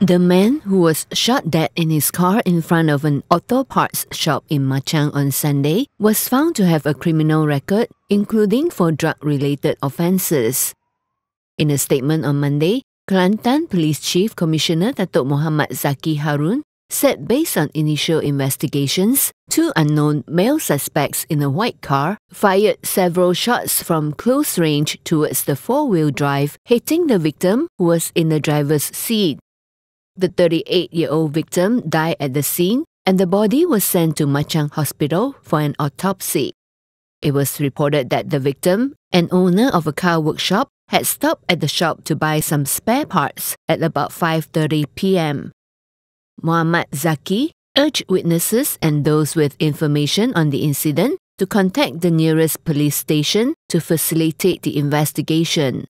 The man who was shot dead in his car in front of an auto parts shop in Machang on Sunday was found to have a criminal record, including for drug related offences. In a statement on Monday, Kelantan Police Chief Commissioner Datuk Muhammad Zaki Harun said based on initial investigations, two unknown male suspects in a white car fired several shots from close range towards the four wheel drive, hitting the victim who was in the driver's seat. The 38 year old victim died at the scene and the body was sent to Machang Hospital for an autopsy. It was reported that the victim, an owner of a car workshop, had stopped at the shop to buy some spare parts at about 5:30 p.m. Muhammad Zaki urged witnesses and those with information on the incident to contact the nearest police station to facilitate the investigation.